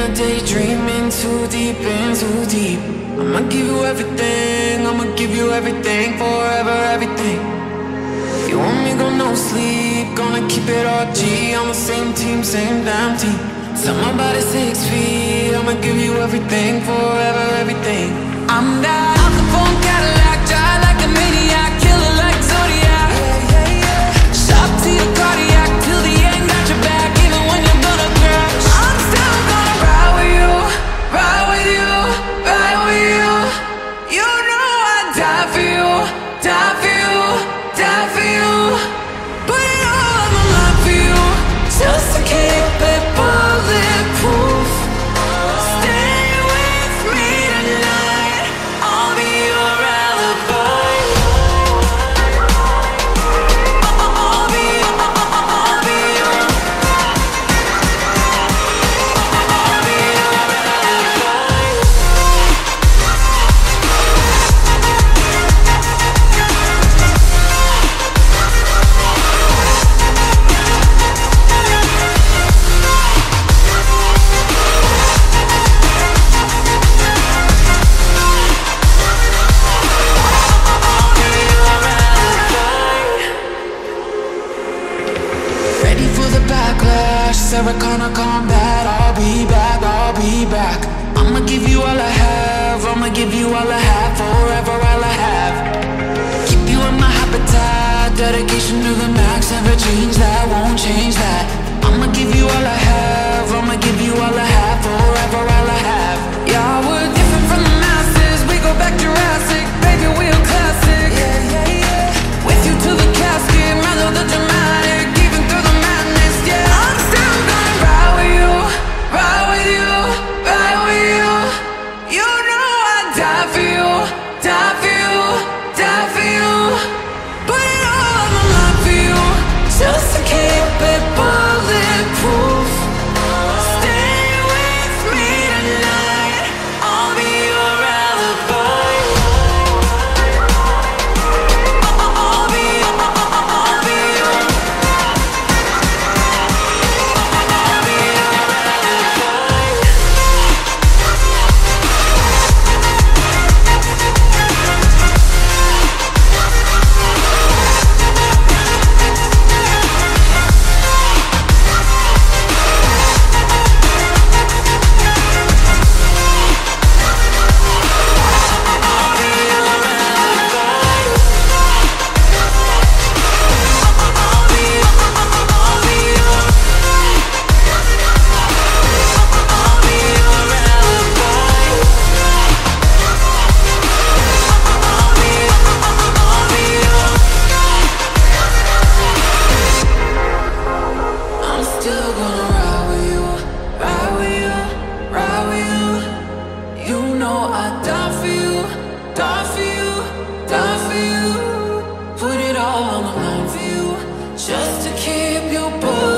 a daydreaming too deep in too deep. I'ma give you everything, I'ma give you everything Forever, everything. You want me, go no sleep Gonna keep it all G On the same team, same damn team. Tell my body six feet I'ma give you everything Forever, everything. I'm that backlash, Sarah Connor combat. I'll be back, I'll be back. I'ma give you all I have, I'ma give you all I have, forever all I have. Keep you in my habitat, dedication to the max, never change that, won't change that. on the line for you just to keep you both.